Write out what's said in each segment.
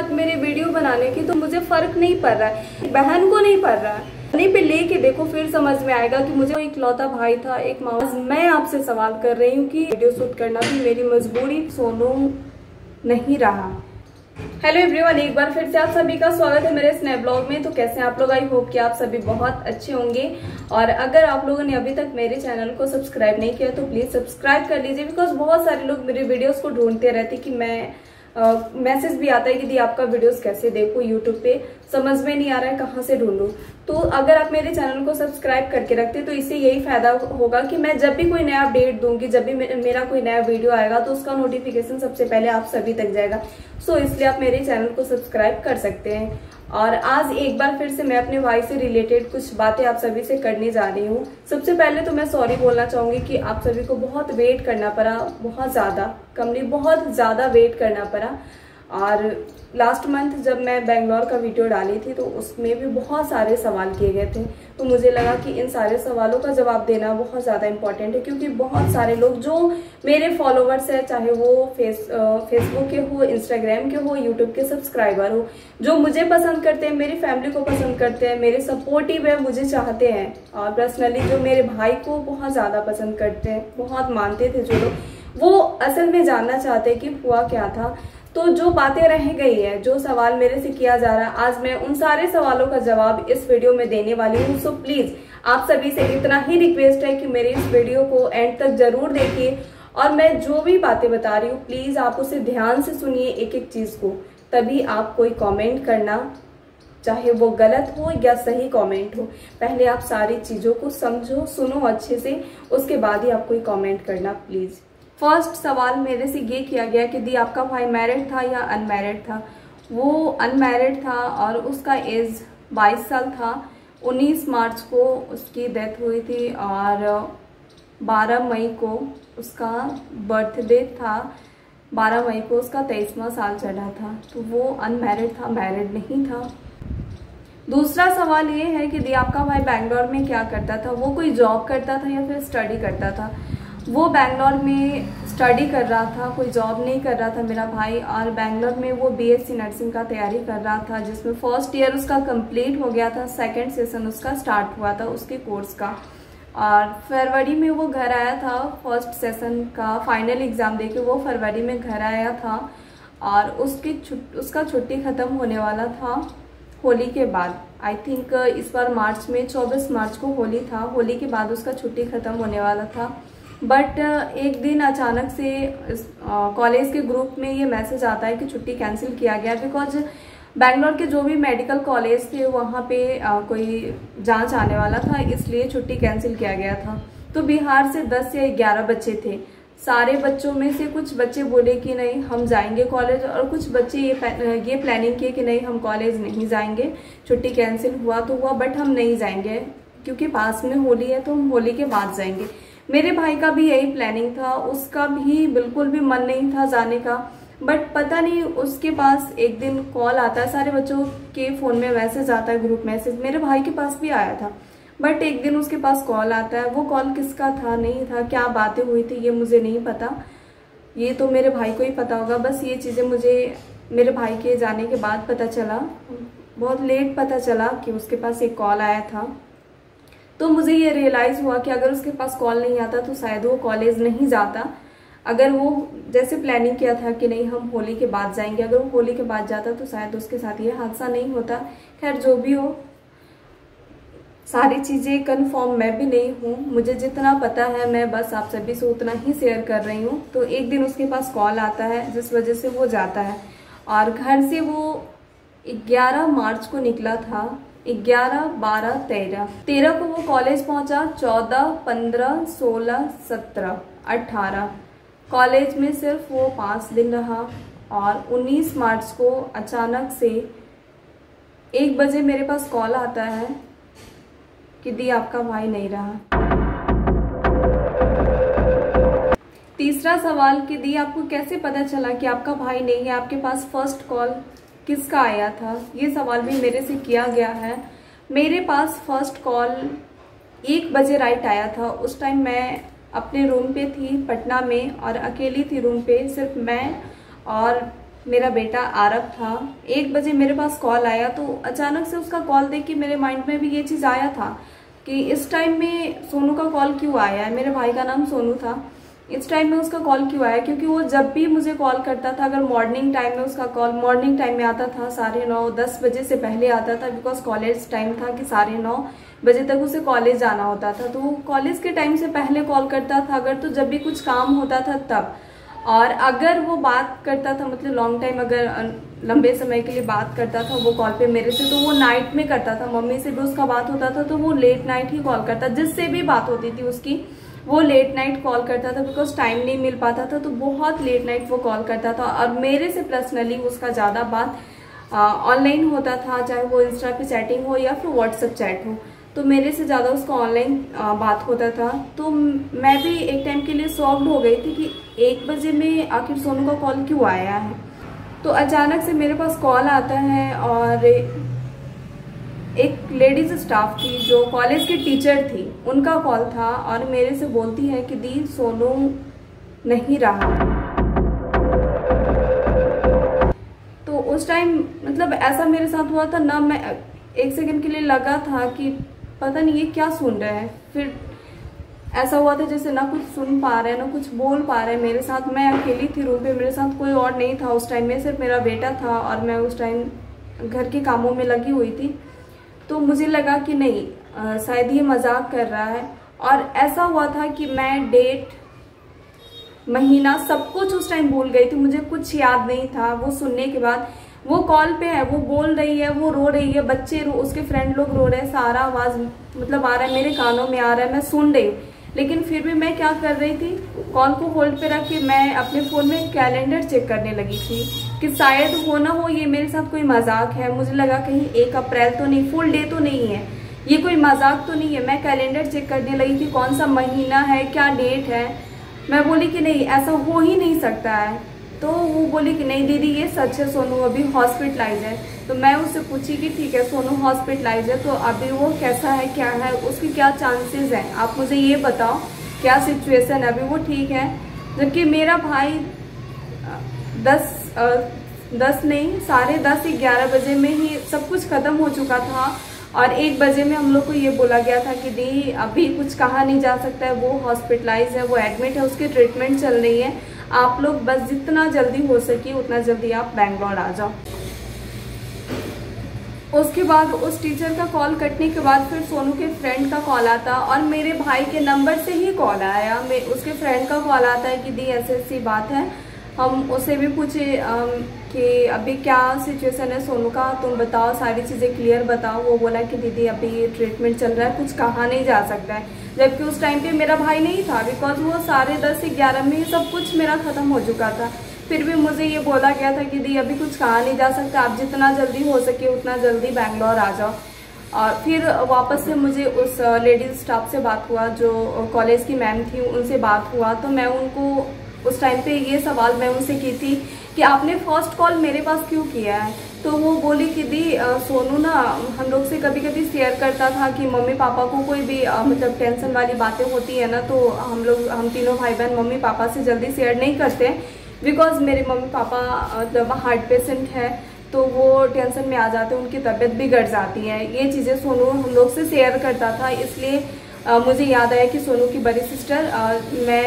बात मेरे वीडियो बनाने की तो मुझे फ़र्क नहीं पड़ रहा है। बहन को नहीं पड़ रहा। है कहीं पे लेके देखो, फिर समझ में आएगा कि मुझे एक लौता भाई था, एक माँ। मैं आपसे सवाल कर रही हूँ कि वीडियो शूट करना भी मेरी मजबूरी सोनू नहीं रहा। हेलो एवरीवन, एक बार फिर से आप सभी का स्वागत है मेरे स्नैप ब्लॉग में। तो कैसे हैं आप लोग? आई होप कि आप सभी बहुत अच्छे होंगे। और अगर आप लोगों ने अभी तक मेरे चैनल को सब्सक्राइब नहीं किया तो प्लीज़ सब्सक्राइब कर लीजिए बिकॉज़ बहुत सारे लोग मेरे वीडियोस को ढूंढते रहते कि मैं मैसेज भी आता है कि दी, आपका वीडियोस कैसे देखो यूट्यूब पे? समझ में नहीं आ रहा है कहाँ से ढूंढूं। तो अगर आप मेरे चैनल को सब्सक्राइब करके रखते तो इससे यही फ़ायदा होगा कि मैं जब भी कोई नया अपडेट दूँगी, जब भी मेरा कोई नया वीडियो आएगा तो उसका नोटिफिकेशन सबसे पहले आप सभी तक जाएगा। सो इसलिए आप मेरे चैनल को सब्सक्राइब कर सकते हैं। और आज एक बार फिर से मैं अपने भाई से रिलेटेड कुछ बातें आप सभी से करने जा रही हूँ। सबसे पहले तो मैं सॉरी बोलना चाहूँगी कि आप सभी को बहुत वेट करना पड़ा, बहुत ज़्यादा कमली बहुत ज़्यादा वेट करना पड़ा। और लास्ट मंथ जब मैं बेंगलोर का वीडियो डाली थी तो उसमें भी बहुत सारे सवाल किए गए थे। तो मुझे लगा कि इन सारे सवालों का जवाब देना बहुत ज़्यादा इम्पोर्टेंट है, क्योंकि बहुत सारे लोग जो मेरे फॉलोवर्स है, चाहे वो फेस फेसबुक के हो इंस्टाग्राम के हो यूट्यूब के सब्सक्राइबर हो, जो मुझे पसंद करते हैं, मेरी फैमिली को पसंद करते हैं, मेरे सपोर्टिव है, मुझे चाहते हैं। और पर्सनली जो मेरे भाई को बहुत ज़्यादा पसंद करते हैं, बहुत मानते थे जो लोग, वो असल में जानना चाहते हैं कि हुआ क्या था। तो जो बातें रह गई है, जो सवाल मेरे से किया जा रहा है, आज मैं उन सारे सवालों का जवाब इस वीडियो में देने वाली हूँ। सो प्लीज़ आप सभी से इतना ही रिक्वेस्ट है कि मेरे इस वीडियो को एंड तक ज़रूर देखिए। और मैं जो भी बातें बता रही हूँ प्लीज़ आप उसे ध्यान से सुनिए एक एक चीज़ को। तभी आप कोई कॉमेंट करना, चाहे वो गलत हो या सही कमेंट हो, पहले आप सारी चीज़ों को समझो, सुनो अच्छे से, उसके बाद ही आप कोई कमेंट करना प्लीज़ फ़र्स्ट सवाल मेरे से ये किया गया कि दी आपका भाई मैरिड था या अनमैरिड था? वो अनमैरिड था और उसका एज 22 साल था। 19 मार्च को उसकी डेथ हुई थी और 12 मई को उसका बर्थडे था। 12 मई को उसका तेईसवा साल चढ़ा था। तो वो अनमैरिड था मैरिड नहीं था। दूसरा सवाल ये है कि दी आपका भाई बैंगलोर में क्या करता था? वो कोई जॉब करता था या फिर स्टडी करता था? वो बैंगलोर में स्टडी कर रहा था, कोई जॉब नहीं कर रहा था मेरा भाई और बैंगलोर में वो बीएससी नर्सिंग का तैयारी कर रहा था, जिसमें फ़र्स्ट ईयर उसका कंप्लीट हो गया था सेकंड सेशन उसका स्टार्ट हुआ था उसके कोर्स का। और फरवरी में वो घर आया था फ़र्स्ट सेशन का फाइनल एग्ज़ाम दे वो फरवरी में घर आया था और उसकी छुट, उसका छुट्टी ख़त्म होने वाला था होली के बाद। आई थिंक इस बार मार्च में 24 मार्च को होली था, होली के बाद उसका छुट्टी ख़त्म होने वाला था। बट uh, एक दिन अचानक से कॉलेज uh, के ग्रुप में ये मैसेज आता है कि छुट्टी कैंसिल किया गया बिकॉज़ बैंगलोर के जो भी मेडिकल कॉलेज थे वहाँ पे आ, uh, कोई जाँच आने वाला था इसलिए छुट्टी कैंसिल किया गया था। तो बिहार से 10 या 11 बच्चे थे। सारे बच्चों में से कुछ बच्चे बोले कि नहीं हम जाएँगे कॉलेज और कुछ बच्चे ये ये प्लानिंग किए कि नहीं हम कॉलेज नहीं जाएँगे। छुट्टी कैंसिल हुआ तो हुआ बट हम नहीं जाएँगे क्योंकि पास में होली है तो हम होली के बाद जाएँगे। मेरे भाई का भी यही प्लानिंग था, उसका भी बिल्कुल भी मन नहीं था जाने का। बट पता नहीं, उसके पास एक दिन कॉल आता है सारे बच्चों के फ़ोन में मैसेज आता है ग्रुप मैसेज मेरे भाई के पास भी आया था। बट एक दिन उसके पास कॉल आता है। वो कॉल किसका था? नहीं था। क्या बातें हुई थी, ये मुझे नहीं पता। ये तो मेरे भाई को ही पता होगा। बस ये चीज़ें मुझे मेरे भाई के जाने के बाद पता चला। बहुत लेट पता चला कि उसके पास एक कॉल आया था। तो मुझे ये रियलाइज़ हुआ कि अगर उसके पास कॉल नहीं आता तो शायद वो कॉलेज नहीं जाता। अगर वो जैसे प्लानिंग किया था कि नहीं, हम होली के बाद जाएँगे। अगर वो होली के बाद जाता तो शायद उसके साथ ये हादसा नहीं होता। खैर, जो भी हो, सारी चीज़ें कंफर्म मैं भी नहीं हूँ। मुझे जितना पता है, मैं बस आप सभी से उतना ही शेयर कर रही हूँ। तो एक दिन उसके पास कॉल आता है, जिस वजह से वो जाता है। और घर से वो 11 मार्च को निकला था। ग्यारह, बारह, तेरह। तेरह को वो कॉलेज पहुँचा, चौदह, पंद्रह, सोलह, सत्रह, अठारह। कॉलेज में सिर्फ़ वो पाँच दिन रहा और उन्नीस मार्च को अचानक से एक बजे मेरे पास कॉल आता है कि दी, आपका भाई नहीं रहा। तीसरा सवाल कि दी, आपको कैसे पता चला कि आपका भाई नहीं है? आपके पास फ़र्स्ट कॉल किसका आया था? ये सवाल भी मेरे से किया गया है। मेरे पास फ़र्स्ट कॉल एक बजे राइट आया था। उस टाइम मैं अपने रूम पे थी, पटना में, और अकेली थी रूम पे। सिर्फ़ मैं और मेरा बेटा आरब था। एक बजे मेरे पास कॉल आया तो अचानक से उसका कॉल देख के मेरे माइंड में भी ये चीज़ आया था कि इस टाइम में सोनू का कॉल क्यों आया है? मेरे भाई का नाम सोनू था। इस टाइम में उसका कॉल क्यों आया? क्योंकि वो जब भी मुझे कॉल करता था, अगर मॉर्निंग टाइम में उसका कॉल मॉर्निंग टाइम में आता था, साढ़े नौ, दस बजे से पहले आता था बिकॉज़ कॉलेज टाइम था कि साढ़े नौ बजे तक उसे कॉलेज जाना होता था। तो वो कॉलेज के टाइम से पहले कॉल करता था, अगर तो जब भी कुछ काम होता था तब। और अगर वो बात करता था मतलब लॉन्ग टाइम अगर लंबे समय के लिए बात करता था वो कॉल पे मेरे से तो वो नाइट में करता था। मम्मी से भी उसका बात होता था तो वो लेट नाइट ही कॉल करता, जिससे भी बात होती थी उसकी। वो लेट नाइट कॉल करता था बिकॉज़ टाइम नहीं मिल पाता था तो बहुत लेट नाइट वो कॉल करता था। और मेरे से पर्सनली उसका ज़्यादा बात ऑनलाइन होता था, चाहे वो इंस्टा पे चैटिंग हो या फिर व्हाट्सअप चैट हो तो मेरे से ज़्यादा उसका ऑनलाइन बात होता था। तो मैं भी एक टाइम के लिए सॉफ्ट हो गई थी कि एक बजे में आखिर सोनू का कॉल क्यों आया है? तो अचानक से मेरे पास कॉल आता है और एक लेडीज़ स्टाफ थी जो कॉलेज की टीचर थी, उनका कॉल था और मेरे से बोलती है कि दी सोनू नहीं रहा। तो उस टाइम मतलब ऐसा मेरे साथ हुआ था, ना मैं एक सेकंड के लिए लगा था कि पता नहीं ये क्या सुन रहे हैं। फिर ऐसा हुआ था जैसे ना कुछ सुन पा रहे हैं, ना कुछ बोल पा रहे हैं मेरे साथ। मैं अकेली थी रूम पे, मेरे साथ कोई और नहीं था उस टाइम में, सिर्फ़ मेरा बेटा था और मैं उस टाइम घर के कामों में लगी हुई थी। तो मुझे लगा कि नहीं शायद ये मज़ाक कर रहा है। और ऐसा हुआ था कि मैं डेट, महीना सब कुछ उस टाइम भूल गई थी, मुझे कुछ याद नहीं था। वो सुनने के बाद, वो कॉल पे है, वो बोल रही है, वो रो रही है, बच्चे रो, उसके फ्रेंड लोग रो रहे हैं, सारा आवाज़ मतलब आ रहा है, मेरे कानों में आ रहा है, मैं सुन रही हूँ। लेकिन फिर भी मैं क्या कर रही थी? कॉल को होल्ड पे रख के मैं अपने फ़ोन में कैलेंडर चेक करने लगी थी कि शायद हो ना हो, ये मेरे साथ कोई मज़ाक है। मुझे लगा कहीं एक अप्रैल तो नहीं फुल डे तो नहीं है। ये कोई मज़ाक तो नहीं है। मैं कैलेंडर चेक करने लगी कि कौन सा महीना है, क्या डेट है। मैं बोली कि नहीं, ऐसा हो ही नहीं सकता है। तो वो बोली कि नहीं दीदी, ये सच है सोनू, अभी हॉस्पिटलाइज है। तो मैं उससे पूछी कि ठीक है, सोनू हॉस्पिटलाइज है तो अभी वो कैसा है, क्या है, उसके क्या चांसेस हैं? आप मुझे ये बताओ, क्या सिचुएशन है? अभी वो ठीक है? जबकि मेरा भाई दस दस नहीं, साढ़े दस ग्यारह बजे में ही सब कुछ खत्म हो चुका था। और एक बजे में हम लोग को ये बोला गया था कि दी, अभी कुछ कहा नहीं जा सकता है, वो हॉस्पिटलाइज है, वो एडमिट है, उसकी ट्रीटमेंट चल रही है। आप लोग बस जितना जल्दी हो सके उतना जल्दी आप बैंगलोर आ जाओ। उसके बाद उस टीचर का कॉल कटने के बाद फिर सोनू के फ्रेंड का कॉल आता और मेरे भाई के नंबर से ही कॉल आया। मैं, उसके फ्रेंड का कॉल आता है कि दी, ऐसी ऐसी बात है। हम उसे भी पूछे कि अभी क्या सिचुएशन है सोनू का? तुम बताओ, सारी चीज़ें क्लियर बताओ। वो बोला कि दीदी, अभी ट्रीटमेंट चल रहा है, कुछ कहा नहीं जा सकता है। जबकि उस टाइम पे मेरा भाई नहीं था बिकॉज़ वो साढ़े दस से ग्यारह में सब कुछ मेरा ख़त्म हो चुका था। फिर भी मुझे ये बोला गया था कि दी, अभी कुछ कहा नहीं जा सकता, आप जितना जल्दी हो सके उतना जल्दी बैंगलोर आ जाओ। और फिर वापस से मुझे उस लेडीज़ स्टाफ से बात हुआ, जो कॉलेज की मैम थी, उनसे बात हुआ। तो मैं उनको उस टाइम पे ये सवाल मैं उनसे की थी कि आपने फ़र्स्ट कॉल मेरे पास क्यों किया है? तो वो बोली कि दी सोनू ना हम लोग से कभी कभी शेयर करता था कि मम्मी पापा को कोई भी मतलब टेंशन वाली बातें होती है ना तो हम लोग हम तीनों भाई बहन मम्मी पापा से जल्दी शेयर नहीं करते बिकॉज़ मेरे मम्मी पापा मतलब हार्ट पेशेंट है तो वो टेंशन में आ जाते हैं उनकी तबीयत बिगड़ जाती है। ये चीज़ें सोनू हम लोग से शेयर करता था इसलिए आ, मुझे याद आया कि सोनू की बड़ी सिस्टर आ, मैं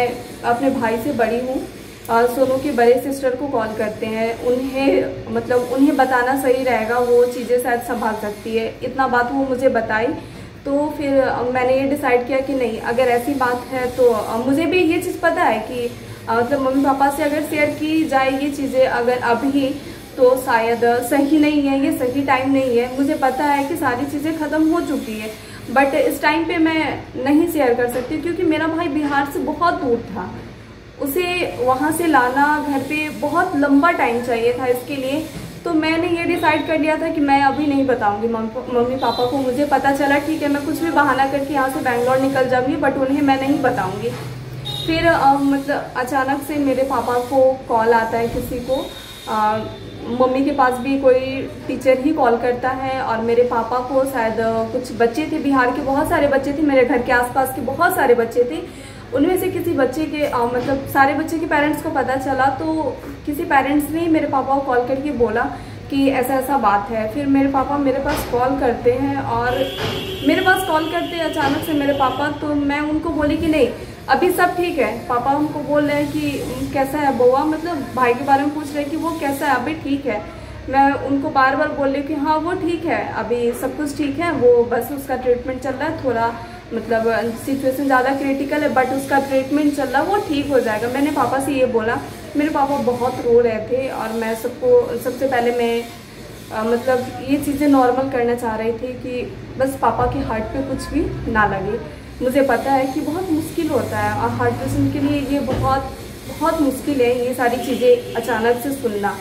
अपने भाई से बड़ी हूँ। सोनू की बड़े सिस्टर को कॉल करते हैं। उन्हें मतलब उन्हें बताना सही रहेगा, वो चीज़ें शायद संभाल सकती है। इतना बात वो मुझे बताई। तो फिर मैंने ये डिसाइड किया कि नहीं, अगर ऐसी बात है तो मुझे भी ये चीज़ पता है कि मतलब मम्मी पापा से अगर शेयर की जाए ये चीज़ें अगर अभी तो शायद सही नहीं है, ये सही टाइम नहीं है। मुझे पता है कि सारी चीज़ें ख़त्म हो चुकी है। बट इस टाइम पे मैं नहीं शेयर कर सकती क्योंकि मेरा भाई बिहार से बहुत दूर था। उसे वहाँ से लाना घर पे बहुत लंबा टाइम चाहिए था इसके लिए। तो मैंने ये डिसाइड कर लिया था कि मैं अभी नहीं बताऊँगी। मम्मी पापा को मुझे पता चला ठीक है मैं कुछ भी बहाना करके यहाँ से बैंगलोर निकल जाऊँगी बट उन्हें मैं नहीं बताऊँगी। फिर आ, मतलब अचानक से मेरे पापा को कॉल आता है किसी को। आ, मम्मी के पास भी कोई टीचर ही कॉल करता है और मेरे पापा को शायद कुछ बच्चे थे बिहार के बहुत सारे बच्चे थे मेरे घर के आसपास के बहुत सारे बच्चे थे। उनमें से किसी बच्चे के आ, मतलब सारे बच्चे के पेरेंट्स को पता चला तो किसी पेरेंट्स ने मेरे पापा को कॉल करके बोला कि ऐसा ऐसा बात है। फिर मेरे पापा मेरे पास कॉल करते हैं और मेरे पास कॉल करते हैं अचानक से मेरे पापा तो मैं उनको बोली कि नहीं अभी सब ठीक है। पापा हमको बोल रहे हैं कि कैसा है बउआ मतलब भाई के बारे में पूछ रहे हैं कि वो कैसा है अभी ठीक है। मैं उनको बार बार बोल रही हूँ कि हाँ वो ठीक है अभी सब कुछ ठीक है वो बस उसका ट्रीटमेंट चल रहा है थोड़ा मतलब सिचुएशन ज़्यादा क्रिटिकल है बट उसका ट्रीटमेंट चल रहा वो ठीक हो जाएगा। मैंने पापा से ये बोला मेरे पापा बहुत रो रहे थे और मैं सबको सबसे पहले मैं आ, मतलब ये चीज़ें नॉर्मल करना चाह रही थी कि बस पापा के हार्ट पे कुछ भी ना लगे। मुझे पता है कि बहुत मुश्किल होता है और हार्ट पेशेंट के लिए ये बहुत बहुत मुश्किल है ये सारी चीज़ें अचानक से सुनना।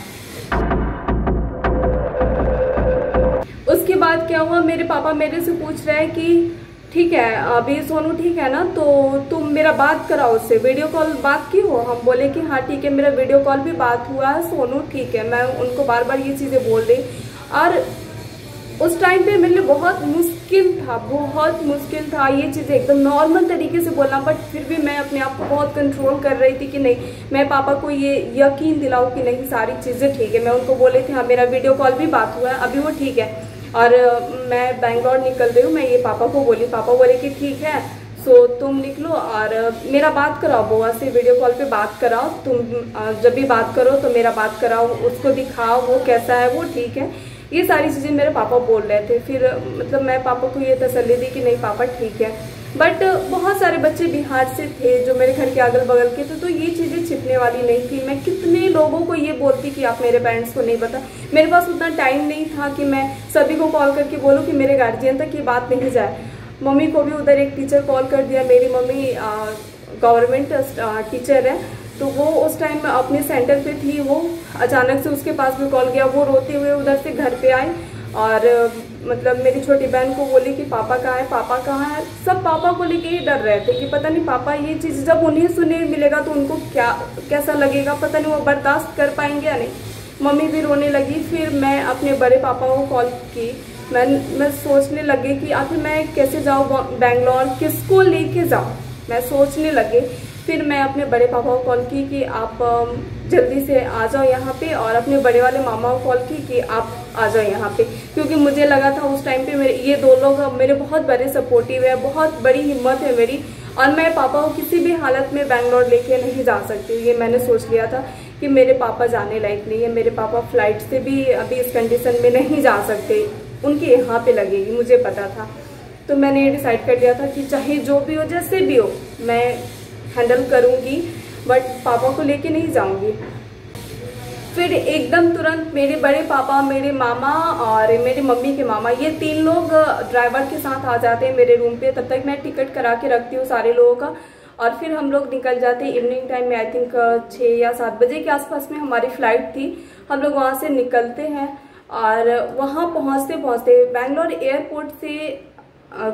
उसके बाद क्या हुआ मेरे पापा मेरे से पूछ रहे हैं कि ठीक है, अभी सोनू ठीक है ना? तो तुम मेरा बात कराओ उससे। वीडियो कॉल बात की हो हम बोले कि हाँ ठीक है, मेरा वीडियो कॉल भी बात हुआ है, सोनू ठीक है, मैं उनको बार बार ये चीज़ें बोल रही। और उस टाइम पे मेरे लिए बहुत मुश्किल था, बहुत मुश्किल था ये चीज़ें एकदम नॉर्मल तरीके से बोलना बट फिर भी मैं अपने आप को बहुत कंट्रोल कर रही थी कि नहीं, मैं पापा को ये यकीन दिलाऊं कि नहीं, सारी चीज़ें ठीक है। मैं उनको बोले थे हाँ मेरा वीडियो कॉल भी बात हुआ है, अभी वो ठीक है। और मैं बैंगलोर निकल रही हूँ, मैं ये पापा को बोली, पापा बोले कि ठीक है, सो तुम निकलो और मेरा बात कराओ, बुआ से वीडियो कॉल पे बात कराओ, तुम जब भी बात करो तो मेरा बात कराओ, उसको दिखाओ, वो कैसा है, वो ठीक है। ये सारी चीज़ें मेरे पापा बोल रहे थे, फिर मतलब मैं पापा को ये तसल्ली दी कि नहीं, पापा ठीक है। बट बहुत सारे बच्चे बिहार से थे जो मेरे घर के अगल बगल के थे तो ये चीज़ें छिपने वाली नहीं थी। मैं कितने लोगों को ये बोलती कि आप मेरे पेरेंट्स को नहीं बता मेरे पास उतना टाइम नहीं था कि मैं सभी को कॉल करके बोलूँ कि मेरे गार्जियन तक ये बात नहीं जाए। मम्मी को भी उधर एक टीचर कॉल कर दिया। मेरी मम्मी गवर्नमेंट टीचर है। तो वो उस टाइम अपने सेंटर पे थी। वो अचानक से उसके पास भी कॉल गया। वो रोते हुए उधर से घर पे आए। और मतलब मेरी छोटी बहन को बोली कि पापा कहाँ है, पापा कहाँ है? सब पापा को लेके ही डर रहे थे कि पता नहीं पापा ये चीज़ जब उन्हें सुने मिलेगा तो उनको क्या, कैसा लगेगा? पता नहीं वो बर्दाश्त कर पाएँगे या नहीं। मम्मी भी रोने लगी, फिर मैं अपने बड़े पापा को कॉल की। मैं मैं सोचने लगे कि आखिर मैं कैसे जाऊँ बेंगलोर? किसको लेके जाऊँ? मैं सोचने लगे। फिर मैं अपने बड़े पापा को कॉल की कि आप जल्दी से आ जाओ यहाँ पे और अपने बड़े वाले मामा को कॉल की कि आप आ जाओ यहाँ पे। क्योंकि मुझे लगा था उस टाइम पे मेरे ये दो लोग मेरे बहुत बड़े सपोर्टिव है, बहुत बड़ी हिम्मत है मेरी। और मैं पापा को किसी भी हालत में बैंगलोर लेके नहीं जा सकती। ये मैंने सोच लिया था कि मेरे पापा जाने लायक नहीं है। मेरे पापा फ़्लाइट से भी अभी इस कंडीशन में नहीं जा सकते। उनके यहाँ पे लगेगी, मुझे पता था। तो मैंने ये डिसाइड कर लिया था कि चाहे जो भी हो, जैसे भी हो, मैं हैंडल करूँगी बट पापा को लेके नहीं जाऊँगी। फिर एकदम तुरंत मेरे बड़े पापा, मेरे मामा और मेरी मम्मी के मामा, ये तीन लोग ड्राइवर के साथ आ जाते हैं मेरे रूम पे। तब तक मैं टिकट करा के रखती हूँ सारे लोगों का। और फिर हम लोग निकल जाते हैं इवनिंग टाइम में आई थिंक छः या सात बजे के आसपास में हमारी फ़्लाइट थी। हम लोग वहाँ से निकलते हैं और वहाँ पहुँचते पहुँचते बैंगलोर एयरपोर्ट से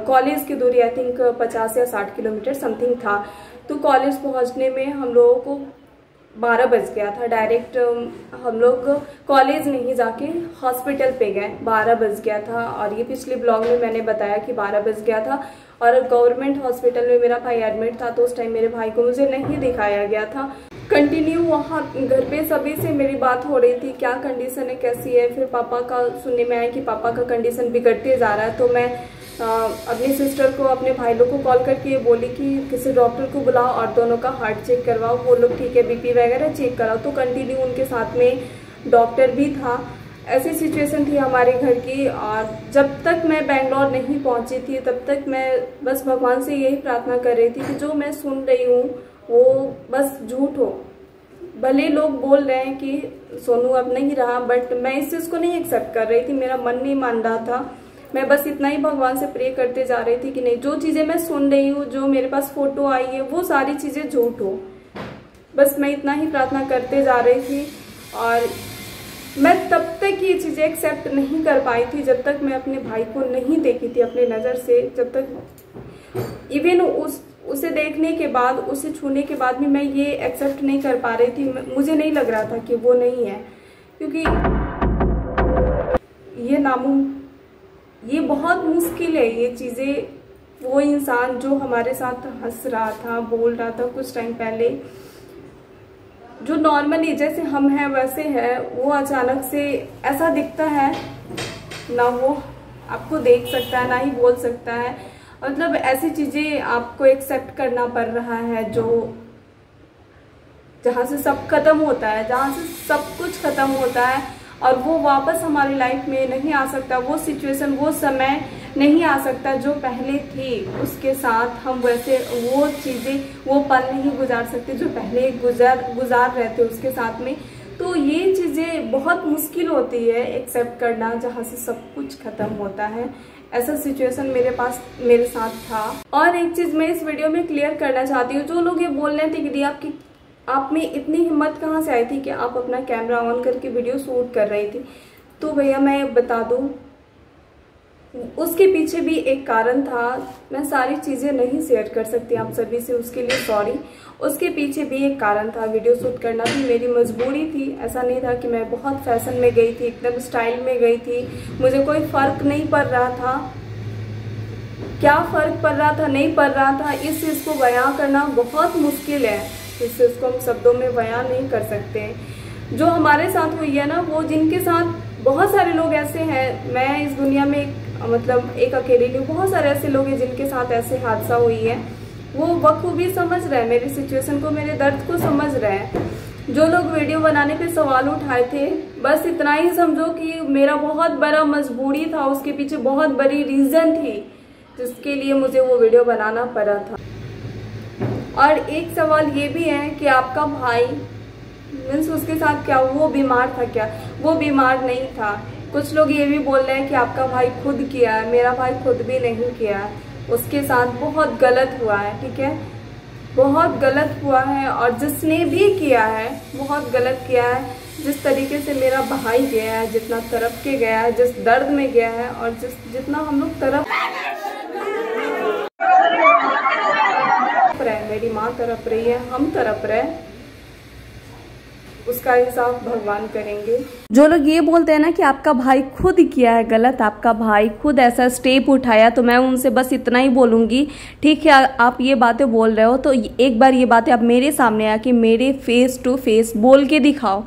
कॉलेज की दूरी आई थिंक पचास या साठ किलोमीटर समथिंग था। तो कॉलेज पहुँचने में हम लोगों को बारह बज गया था। डायरेक्ट हम लोग कॉलेज नहीं जाके हॉस्पिटल पे गए। बारह बज गया था और ये पिछले ब्लॉग में मैंने बताया कि बारह बज गया था और गवर्नमेंट हॉस्पिटल में मेरा भाई एडमिट था तो उस टाइम मेरे भाई को मुझे नहीं दिखाया गया था। कंटिन्यू वहाँ घर पे सभी से मेरी बात हो रही थी, क्या कंडीशन है, कैसी है? फिर पापा का सुनने में आया कि पापा का कंडीशन बिगड़ते जा रहा है तो मैं अपनी सिस्टर को, अपने भाई लोग को कॉल करके ये बोली कि किसी डॉक्टर को बुलाओ और दोनों का हार्ट चेक करवाओ। वो लोग ठीक है बीपी वगैरह चेक कराओ। तो कंटिन्यू उनके साथ में डॉक्टर भी था। ऐसी सिचुएशन थी हमारे घर की और जब तक मैं बेंगलोर नहीं पहुँची थी, तब तक मैं बस भगवान से यही प्रार्थना कर रही थी कि जो मैं सुन रही हूँ, वो बस झूठ हो। भले लोग बोल रहे हैं कि, सोनू अब नहीं रहा बट मैं इस चीज़ को नहीं एक्सेप्ट कर रही थी। मेरा मन नहीं मान रहा था। मैं बस इतना ही भगवान से प्रे करते जा रही थी कि नहीं, जो चीज़ें मैं सुन रही हूँ, जो मेरे पास फ़ोटो आई है, वो सारी चीज़ें झूठ हो। बस मैं इतना ही प्रार्थना करते जा रही थी और मैं तब तक ये चीज़ें एक्सेप्ट नहीं कर पाई थी जब तक मैं अपने भाई को नहीं देखी थी अपने नज़र से, जब तक इवन उस, उसे देखने के बाद, उसे छूने के बाद भी मैं ये एक्सेप्ट नहीं कर पा रही थी। मुझे नहीं लग रहा था कि वो नहीं है, क्योंकि ये नामुम ये बहुत मुश्किल है, ये चीज़ें। वो इंसान जो हमारे साथ हंस रहा था, बोल रहा था कुछ टाइम पहले, जो नॉर्मली जैसे हम हैं, वैसे है, वो अचानक से ऐसा दिखता है, ना वो आपको देख सकता है, ना ही बोल सकता है। मतलब ऐसी चीज़ें आपको एक्सेप्ट करना पड़ रहा है, जो जहाँ से सब खत्म होता है, जहाँ से सब कुछ खत्म होता है और वो वापस हमारी लाइफ में नहीं आ सकता। वो सिचुएशन वो समय नहीं आ सकता जो पहले थी। उसके साथ हम वैसे वो चीज़ें, वो पल नहीं गुजार सकते जो पहले गुजार गुजार रहे थे उसके साथ में। तो ये चीज़ें बहुत मुश्किल होती है एक्सेप्ट करना जहाँ से सब कुछ खत्म होता है। ऐसा सिचुएशन मेरे पास, मेरे साथ था। और एक चीज़ मैं इस वीडियो में क्लियर करना चाहती हूँ। जो लोग ये बोल रहे थे कि दी आपकी आप में इतनी हिम्मत कहाँ से आई थी कि आप अपना कैमरा ऑन करके वीडियो शूट कर रही थी? तो भैया, मैं बता दूँ, उसके पीछे भी एक कारण था। मैं सारी चीज़ें नहीं शेयर कर सकती आप सभी से उसके लिए सॉरी उसके पीछे भी एक कारण था वीडियो शूट करना भी मेरी मजबूरी थी। ऐसा नहीं था कि मैं बहुत फ़ैशन में गई थी, एकदम स्टाइल में गई थी। मुझे कोई फ़र्क नहीं पड़ रहा था। क्या फ़र्क पड़ रहा था? नहीं पड़ रहा था। इस चीज़ को बयां करना बहुत मुश्किल है। इस उसको हम शब्दों में बयां नहीं कर सकते। जो हमारे साथ हुई है ना, वो जिनके साथ बहुत सारे लोग ऐसे हैं, मैं इस दुनिया में एक मतलब एक अकेले नहीं बहुत सारे ऐसे लोग हैं जिनके साथ ऐसे हादसा हुई है। वो बखूबी समझ रहे हैं, मेरी सिचुएशन को, मेरे दर्द को समझ रहे हैं। जो लोग वीडियो बनाने पे सवाल उठाए थे, बस इतना ही समझो कि मेरा बहुत बड़ा मजबूरी था, उसके पीछे बहुत बड़ी रीजन थी, जिसके लिए मुझे वो वीडियो बनाना पड़ा था। और एक सवाल ये भी है कि आपका भाई मीन्स उसके साथ क्या, वो बीमार था क्या? वो बीमार नहीं था। कुछ लोग ये भी बोल रहे हैं कि आपका भाई खुद किया है, मेरा भाई खुद भी नहीं किया है। उसके साथ बहुत गलत हुआ है, ठीक है? बहुत गलत हुआ है और जिसने भी किया है, बहुत गलत किया है। जिस तरीके से मेरा भाई गया है, जितना तरफ़ के गया है, जिस दर्द में गया है और जिस, जितना हम लोग तरफ़ रहे, मेरी माँ तरफ़ रही है, हम तरफ़ रहे, उसका हिसाब भगवान करेंगे। जो लोग ये बोलते हैं ना कि आपका भाई खुद किया है गलत, आपका भाई खुद ऐसा स्टेप उठाया तो मैं उनसे बस इतना ही बोलूँगी, ठीक है, आप ये बातें बोल रहे हो तो एक बार ये बातें आप मेरे सामने आके मेरे फेस टू फेस बोल के दिखाओ।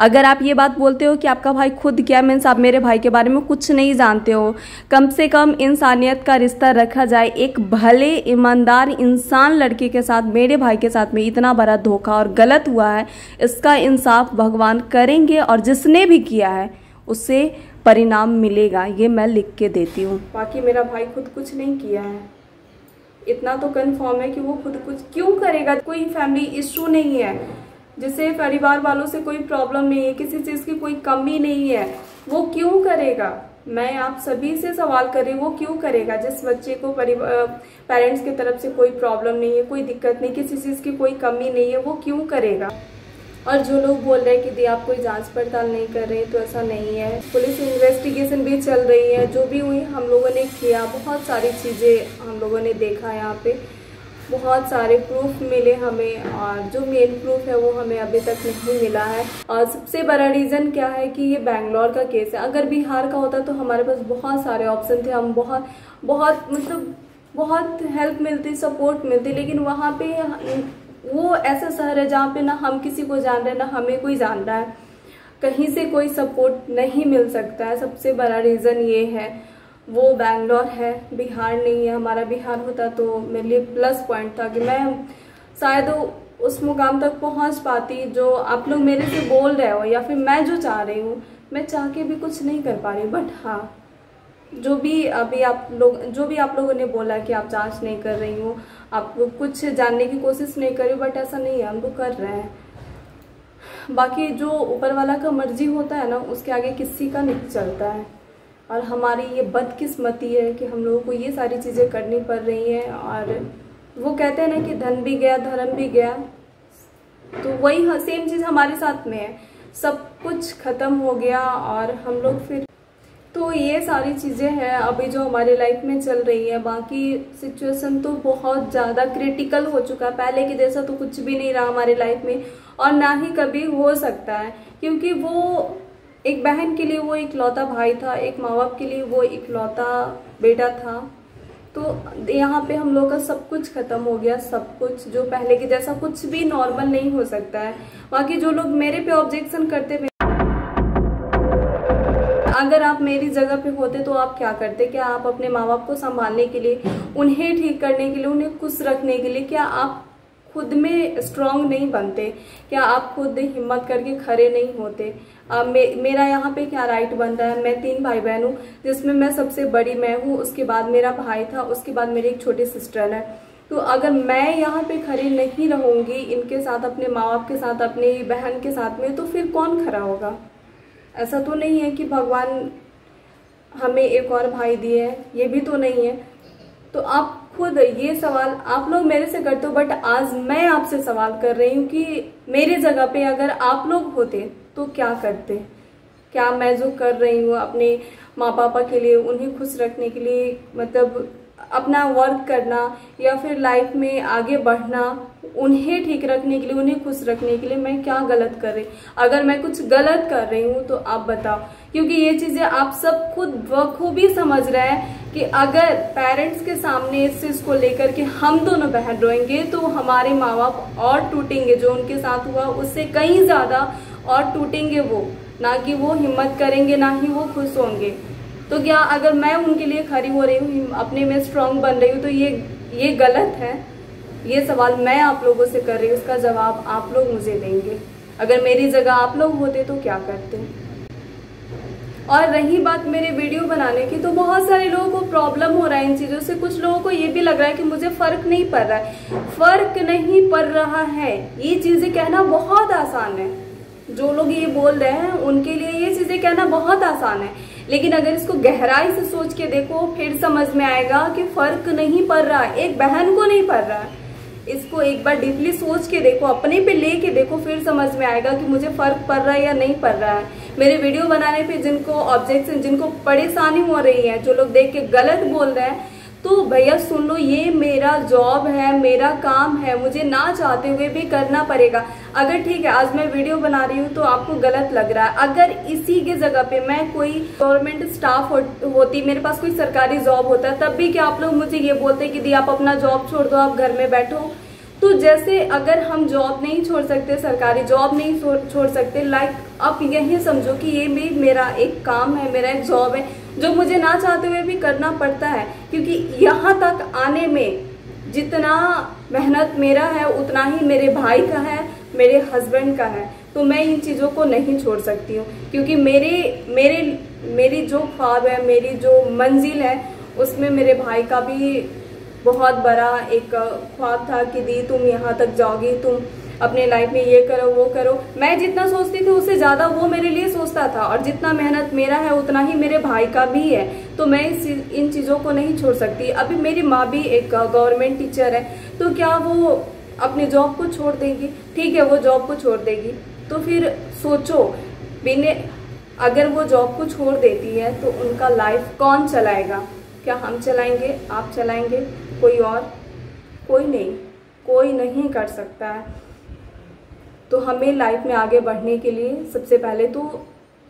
अगर आप ये बात बोलते हो कि आपका भाई खुद क्या मीन्स आप मेरे भाई के बारे में कुछ नहीं जानते हो, कम से कम इंसानियत का रिश्ता रखा जाए एक भले ईमानदार इंसान लड़के के साथ, मेरे भाई के साथ में इतना बड़ा धोखा और गलत हुआ है, इसका इंसाफ भगवान करेंगे और जिसने भी किया है उससे परिणाम मिलेगा, ये मैं लिख के देती हूँ। बाकी मेरा भाई खुद कुछ नहीं किया है। इतना तो कन्फर्म है कि वो खुद कुछ क्यों करेगा? कोई फैमिली इशू नहीं है। जिसे परिवार वालों से कोई प्रॉब्लम नहीं है, किसी चीज़ की कोई कमी नहीं है, वो क्यों करेगा? मैं आप सभी से सवाल कर रही हूँ, वो क्यों करेगा? जिस बच्चे को पेरेंट्स की तरफ़ से कोई प्रॉब्लम नहीं है, कोई दिक्कत नहीं, किसी चीज़ की कोई कमी नहीं है, वो क्यों करेगा? और जो लोग बोल रहे हैं कि दी आप कोई जाँच पड़ताल नहीं कर रहे तो ऐसा नहीं है। पुलिस इन्वेस्टिगेशन भी चल रही है, जो भी हुई, हम लोगों ने किया, बहुत सारी चीज़ें हम लोगों ने देखा यहाँ पे। बहुत सारे प्रूफ मिले हमें और जो मेन प्रूफ है वो हमें अभी तक नहीं मिला है। और सबसे बड़ा रीज़न क्या है कि ये बैंगलोर का केस है। अगर बिहार का होता तो हमारे पास बहुत सारे ऑप्शन थे। हम बहुत बहुत मतलब बहुत हेल्प मिलती सपोर्ट मिलती, लेकिन वहाँ पे वो ऐसा शहर है जहाँ पे ना हम किसी को जान रहे हैं, ना हमें कोई जान रहा है। कहीं से कोई सपोर्ट नहीं मिल सकता है। सबसे बड़ा रीज़न ये है। वो बैंगलोर है, बिहार नहीं है, हमारा बिहार होता तो मेरे लिए प्लस पॉइंट था कि मैं शायद उस मुकाम तक पहुँच पाती जो आप लोग मेरे से बोल रहे हो या फिर मैं जो चाह रही हूँ, मैं चाह के भी कुछ नहीं कर पा रही बट हाँ जो भी अभी आप लोग, जो भी आप लोगों ने बोला कि आप जाँच नहीं कर रही हूँ, आप कुछ जानने की कोशिश नहीं कर रही बट ऐसा नहीं है, हम तो कर रहे हैं। बाकी जो ऊपर वाला का मर्ज़ी होता है ना, उसके आगे किसी का नहीं चलता है। और हमारी ये बदकिस्मती है कि हम लोगों को ये सारी चीज़ें करनी पड़ रही हैं और वो कहते हैं ना कि धन भी गया, धर्म भी गया। तो वही सेम चीज़ हमारे साथ में है। सब कुछ ख़त्म हो गया और हम लोग फिर तो ये सारी चीज़ें हैं अभी जो हमारी लाइफ में चल रही है। बाकी सिचुएशन तो बहुत ज़्यादा क्रिटिकल हो चुका है। पहले की जैसा तो कुछ भी नहीं रहा हमारी लाइफ में और ना ही कभी हो सकता है। क्योंकि वो एक बहन के लिए वो इकलौता भाई था, एक माँ बाप के लिए वो इकलौता बेटा था। तो यहाँ पे हम लोग का सब कुछ खत्म हो गया, सब कुछ जो पहले के जैसा कुछ भी नॉर्मल नहीं हो सकता है। बाकी जो लोग मेरे पे ऑब्जेक्शन करते अगर आप मेरी जगह पे होते तो आप क्या करते? क्या आप अपने माँ बाप को संभालने के लिए, उन्हें ठीक करने के लिए, उन्हें खुश रखने के लिए, क्या आप खुद में स्ट्रांग नहीं बनते? क्या आप खुद हिम्मत करके खड़े नहीं होते? आ, मे, मेरा यहाँ पे क्या राइट बनता है? मैं तीन भाई बहन हूँ जिसमें मैं सबसे बड़ी मैं हूँ। उसके बाद मेरा भाई था उसके बाद मेरी एक छोटी सिस्टर है। तो अगर मैं यहाँ पे खड़ी नहीं रहूँगी इनके साथ अपने माँ बाप के साथ अपनी बहन के साथ में तो फिर कौन खड़ा होगा? ऐसा तो नहीं है कि भगवान हमें एक और भाई दिए है ये भी तो नहीं है। तो आप खुद ये सवाल आप लोग मेरे से करते हो बट आज मैं आपसे सवाल कर रही हूँ कि मेरी जगह पे अगर आप लोग होते तो क्या करते? क्या मैं जो कर रही हूँ अपने माँ पापा के लिए, उन्हें खुश रखने के लिए मतलब अपना वर्क करना या फिर लाइफ में आगे बढ़ना, उन्हें ठीक रखने के लिए, उन्हें खुश रखने के लिए मैं क्या गलत कर रही? अगर मैं कुछ गलत कर रही हूँ तो आप बताओ। क्योंकि ये चीज़ें आप सब खुद बखूबी समझ रहे हैं कि अगर पेरेंट्स के सामने इस चीज़ को लेकर के हम दोनों बहन रोएँगे तो हमारे माँ बाप और टूटेंगे, जो उनके साथ हुआ, उससे कहीं ज़्यादा और टूटेंगे वो। ना कि वो हिम्मत करेंगे, ना ही वो खुश होंगे। तो क्या अगर मैं उनके लिए खड़ी हो रही हूँ, अपने में स्ट्रांग बन रही हूँ तो ये ये गलत है? ये सवाल मैं आप लोगों से कर रही हूँ उसका जवाब आप लोग मुझे देंगे। अगर मेरी जगह आप लोग होते तो क्या करते? और रही बात मेरे वीडियो बनाने की तो बहुत सारे लोगों को प्रॉब्लम हो रहा है इन चीज़ों से। कुछ लोगों को ये भी लग रहा है कि मुझे फ़र्क नहीं पड़ रहा है। फ़र्क नहीं पड़ रहा है। ये चीज़ें कहना बहुत आसान है। जो लोग ये बोल रहे हैं, उनके लिए ये चीज़ें कहना बहुत आसान है। लेकिन अगर इसको गहराई से सोच के देखो, फिर समझ में आएगा कि फ़र्क नहीं पड़ रहा एक बहन को नहीं पड़ रहा इसको एक बार डीपली सोच के देखो, अपने पे लेके देखो, फिर समझ में आएगा कि मुझे फ़र्क पड़ रहा है या नहीं पड़ रहा है। मेरे वीडियो बनाने पे जिनको ऑब्जेक्शन जिनको परेशानी हो रही है, जो लोग देख के गलत बोल रहे हैं तो भैया सुन लो ये मेरा जॉब है मेरा काम है मुझे ना चाहते हुए भी करना पड़ेगा। अगर ठीक है आज मैं वीडियो बना रही हूँ तो आपको गलत लग रहा है। अगर इसी के जगह पे मैं कोई गवर्नमेंट स्टाफ हो, होती मेरे पास कोई सरकारी जॉब होता तब भी क्या आप लोग मुझे ये बोलते कि दी आप अपना जॉब छोड़ दो आप घर में बैठो। तो जैसे अगर हम जॉब नहीं छोड़ सकते सरकारी जॉब नहीं छोड़ सकते लाइक आप यही समझो कि ये भी मेरा एक काम है मेरा एक जॉब है। जो मुझे ना चाहते हुए भी करना पड़ता है, क्योंकि यहाँ तक आने में जितना मेहनत मेरा है, उतना ही मेरे भाई का है, मेरे हस्बैंड का है। तो मैं इन चीज़ों को नहीं छोड़ सकती हूँ, क्योंकि मेरे मेरे, मेरी जो ख्वाब है, मेरी जो मंजिल है, उसमें मेरे भाई का भी बहुत बड़ा एक ख्वाब था कि दी तुम यहाँ तक जाओगी, तुम अपने लाइफ में ये करो, वो करो। मैं जितना सोचती थी, उससे ज़्यादा वो मेरे लिए सोचता था और जितना मेहनत मेरा है, उतना ही मेरे भाई का भी है। तो मैं इन चीज़ों को नहीं छोड़ सकती। अभी मेरी माँ भी एक गवर्नमेंट टीचर है तो क्या वो अपनी जॉब को छोड़ देगी? ठीक है, वो जॉब को छोड़ देगी। तो फिर सोचो, बिने, अगर वो जॉब को छोड़ देती है तो उनका लाइफ कौन चलाएगा? क्या हम चलाएँगे? आप चलाएँगे? कोई और? कोई नहीं। कोई नहीं कर सकता है। तो हमें लाइफ में आगे बढ़ने के लिए सबसे पहले तो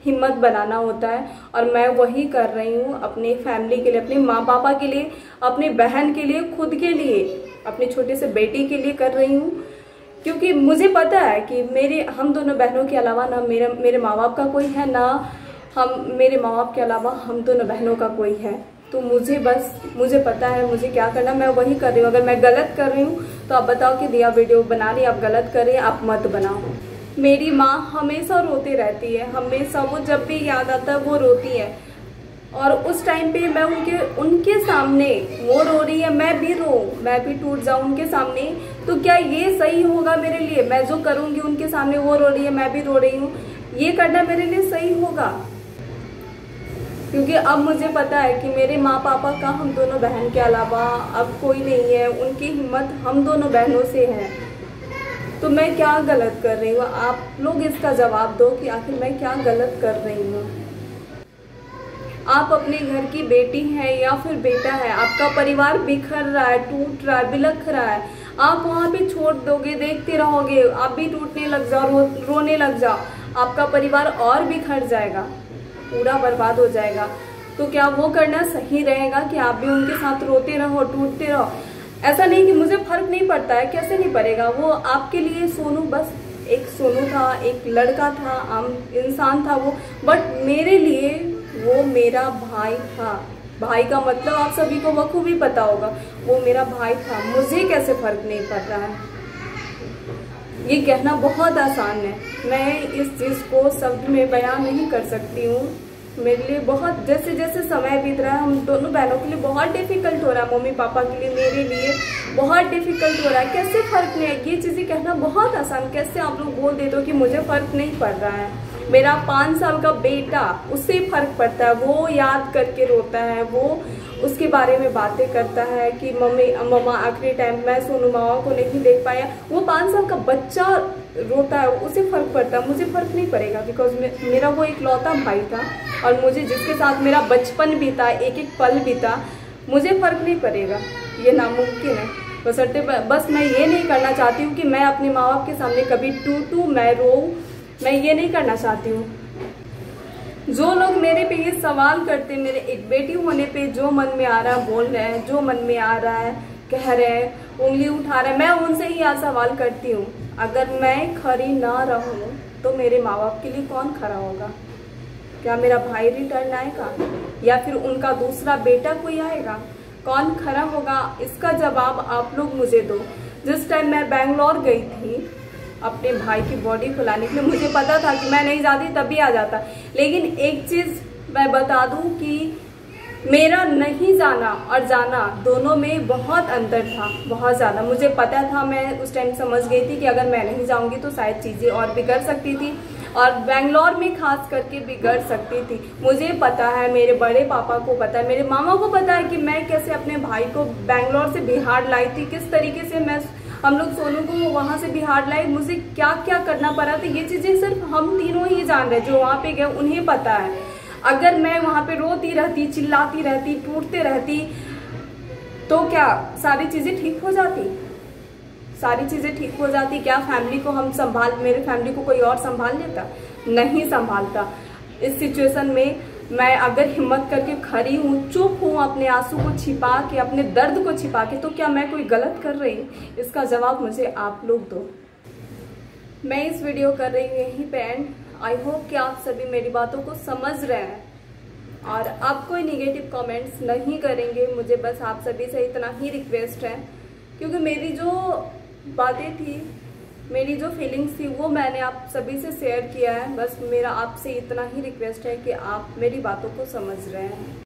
हिम्मत बनाना होता है और मैं वही कर रही हूँ अपने फैमिली के लिए, अपने माँ पापा के लिए, अपनी बहन के लिए, खुद के लिए, अपने छोटे से बेटी के लिए कर रही हूँ। क्योंकि मुझे पता है कि मेरे, हम दोनों बहनों के अलावा ना मेरे मेरे माँ बाप का कोई है, ना हम, मेरे माँ बाप के अलावा हम दोनों बहनों का कोई है। तो मुझे बस, मुझे पता है मुझे क्या करना मैं वही कर रही हूँ। अगर मैं गलत कर रही हूँ तो आप बताओ कि दिया वीडियो बना रही आप गलत कर रही आप मत बनाओ। मेरी माँ हमेशा रोती रहती है। हमेशा वो जब भी याद आता है, वो रोती है। और उस टाइम पे मैं उनके उनके सामने वो रो रही है। मैं भी रो मैं भी टूट जाऊँ उनके सामने। तो क्या ये सही होगा मेरे लिए? मैं जो करूँगी उनके सामने वो रो रही है, मैं भी रो रही हूँ। ये करना मेरे लिए सही होगा? क्योंकि अब मुझे पता है कि मेरे माँ पापा का हम दोनों बहन के अलावा अब कोई नहीं है उनकी हिम्मत हम दोनों बहनों से है। तो मैं क्या गलत कर रही हूँ? आप लोग इसका जवाब दो कि आखिर मैं क्या गलत कर रही हूँ। आप अपने घर की बेटी हैं या फिर बेटा है? आपका परिवार बिखर रहा है टूट रहा है बिलख रहा है। आप वहाँ पे छोड़ दोगे देखते रहोगे आप भी टूटने लग जाओ रो, रोने लग जाओ। आपका परिवार और बिखर जाएगा। पूरा बर्बाद हो जाएगा। तो क्या वो करना सही रहेगा कि आप भी उनके साथ रोते रहो, टूटते रहो? ऐसा नहीं कि मुझे फ़र्क नहीं पड़ता है, कैसे नहीं पड़ेगा? वो आपके लिए सोनू, बस एक सोनू था, एक लड़का था, आम इंसान था वो। बट मेरे लिए वो मेरा भाई था। भाई का मतलब आप सभी को बखूबी पता होगा, वो मेरा भाई था। मुझे कैसे फ़र्क नहीं पड़ रहा है? ये कहना बहुत आसान है। मैं इस चीज़ को शब्द में बयान नहीं कर सकती हूँ। मेरे लिए बहुत जैसे जैसे समय बीत रहा है, हम दोनों बहनों के लिए बहुत डिफ़िकल्ट हो रहा है, मम्मी पापा के लिए, मेरे लिए बहुत डिफ़िकल्ट हो रहा है। कैसे फ़र्क नहीं है? ये चीज़ें कहना बहुत आसान कैसे आप लोग बोल देते हो कि मुझे फ़र्क नहीं पड़ रहा है? मेरा पाँच साल का बेटा, उससे फ़र्क पड़ता है। वो याद करके रोता है, वो उसके बारे में बातें करता है कि मम्मी, मम्मा आखिरी टाइम मैं सोनू मामा को नहीं देख पाया। वो पाँच साल का बच्चा रोता है, उसे फ़र्क पड़ता है, मुझे फ़र्क नहीं पड़ेगा बिकॉज़ मेरा वो एक लौता भाई था और मुझे जिसके साथ मेरा बचपन भी था एक एक पल भी था, मुझे फ़र्क नहीं पड़ेगा। ये नामुमकिन है। बसरते बस मैं ये नहीं करना चाहती हूँ कि मैं अपने माँ बाप के सामने कभी टू मैं रो मैं ये नहीं करना चाहती हूँ। जो लोग मेरे पे ये सवाल करते, मेरे एक बेटी होने पे जो मन में आ रहा है, बोल रहे हैं, जो मन में आ रहा है कह रहे हैं, उंगली उठा रहे हैं। मैं उनसे ही आज सवाल करती हूँ, अगर मैं खड़ी ना रहूँ तो मेरे माँ बाप के लिए कौन खड़ा होगा? क्या मेरा भाई रिटर्न आएगा? या फिर उनका दूसरा बेटा कोई आएगा? कौन खड़ा होगा? इसका जवाब आप लोग मुझे दो। जिस टाइम मैं बैंगलोर गई थी, अपने भाई की बॉडी खुलाने के लिए मुझे पता था कि मैं नहीं जाती, तभी आ जाता। लेकिन एक चीज़ मैं बता दूँ कि मेरा नहीं जाना और जाना दोनों में बहुत अंतर था, बहुत ज़्यादा। मुझे पता था, मैं उस टाइम समझ गई थी कि अगर मैं नहीं जाऊँगी तो शायद चीज़ें और बिगड़ सकती थी और बेंगलोर में खास करके बिगड़ सकती थी। मुझे पता है, मेरे बड़े पापा को पता है, मेरे मामा को पता है कि मैं कैसे अपने भाई को बेंगलोर से बिहार लाई थी, किस तरीके से मैं हम लोग सोनू को वहाँ से बिहार लाए मुझे क्या क्या करना पड़ा था, ये चीज़ें सिर्फ़ हम तीनों ही जान रहे जो वहाँ पे गए, उन्हें पता है। अगर मैं वहाँ पे रोती रहती, चिल्लाती रहती टूटते रहती तो क्या सारी चीज़ें ठीक हो जाती? सारी चीज़ें ठीक हो जाती, क्या फैमिली को हम संभाल, मेरे फैमिली को कोई और संभाल लेता? नहीं संभालता। इस सिचुएशन में मैं अगर हिम्मत करके खड़ी हूँ, चुप हूँ, अपने आँसू को छिपा के, अपने दर्द को छिपा के तो क्या मैं कोई गलत कर रही हूँ? इसका जवाब मुझे आप लोग दो। मैं इस वीडियो कर रही हूँ, यहीं पे एंड आई होप कि आप सभी मेरी बातों को समझ रहे हैं। और आप कोई निगेटिव कमेंट्स नहीं करेंगे। मुझे बस आप सभी से इतना ही रिक्वेस्ट है क्योंकि मेरी जो बातें थी, मेरी जो फीलिंग्स थी, वो मैंने आप सभी से शेयर किया है। बस मेरा आपसे इतना ही रिक्वेस्ट है कि आप मेरी बातों को समझ रहे हैं।